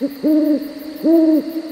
うん。